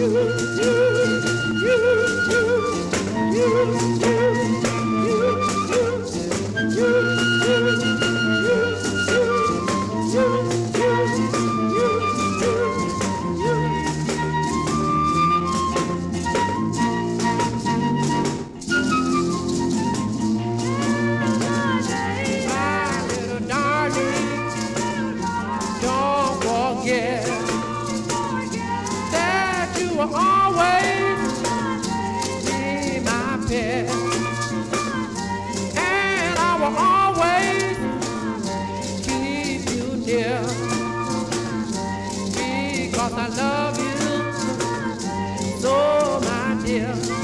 My pet, and I will always keep you because I love you so, my dear.